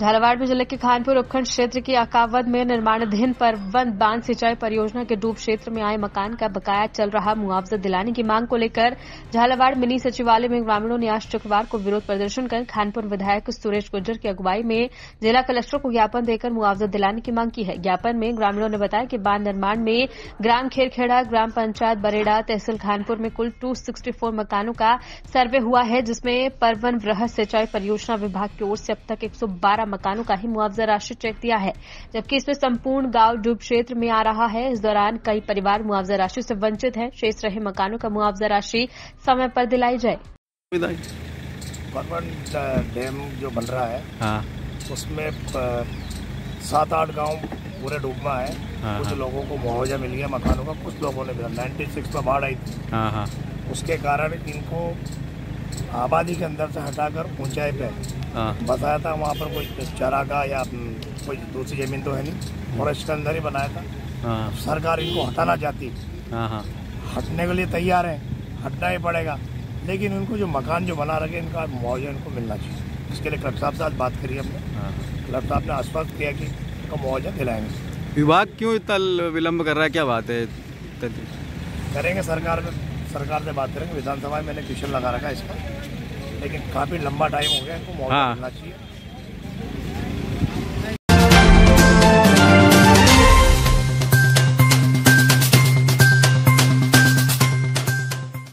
झालावाड़ में ज़िले के खानपुर उपखंड क्षेत्र की अकावद में निर्माणाधीन पर वन बाँध सिंचाई परियोजना के डूब क्षेत्र में आए मकान का बकाया चल रहा मुआवजा दिलाने की मांग को लेकर झालावाड़ मिनी सचिवालय में ग्रामीणों ने आज शुक्रवार को विरोध प्रदर्शन कर खानपुर विधायक सुरेश गुर्जर की अगुवाई में जिला कलेक्टर को ज्ञापन देकर मुआवजा दिलाने की मांग की है। ज्ञापन में ग्रामीणों ने बताया कि बाँध निर्माण में ग्राम खेरखेड़ा, ग्राम पंचायत बरेड़ा, तहसील खानपुर में कुल टू मकानों का सर्वे हुआ है, जिसमें परवन वृहद सिंचाई परियोजना विभाग की ओर से अब तक एक सौ बारह मकानों का ही मुआवजा राशि चेक दिया है जबकि इसमें संपूर्ण गाँव डूब क्षेत्र में आ रहा है। इस दौरान कई परिवार मुआवजा राशि से वंचित हैं। शेष रहे मकानों का मुआवजा राशि समय पर दिलाई जाए। डैम जो बन रहा है हाँ। उसमें सात आठ गाँव पूरे डूबना है। हाँ, कुछ हाँ। लोगों को मुआवजा मिल गया मकानों का कुछ लोगों ने मिला नाइन्टी सिक्स में बाढ़ आई थी। हाँ हाँ। उसके कारण इनको आबादी के अंदर से हटाकर ऊंचाई पे हाँ। बसाया था वहाँ पर कोई चारागाह या हम्म, कोई दूसरी ज़मीन तो है नहीं फॉरेस्ट के अंदर ही बनाया था। हाँ। सरकार इनको हटाना चाहती हाँ। हटने के लिए तैयार है हटना ही पड़ेगा लेकिन इनको जो मकान जो बना रखे इनका मुआवजा इनको मिलना चाहिए। इसके लिए कलेक्टर साहब से आज बात करी हमने। कलेक्टर साहब ने आश्वस्त किया कि इनको मुआवजा दिलाएँगे। विभाग क्यों इतना विलम्ब कर रहा है? क्या बात है? करेंगे सरकार में। सरकार से बात करेंगे। विधानसभा में मैंने क्वेश्चन लगा रखा है इसका। लेकिन काफ़ी लंबा टाइम हो गया इनको मुआवजा हाँ। मिलना चाहिए।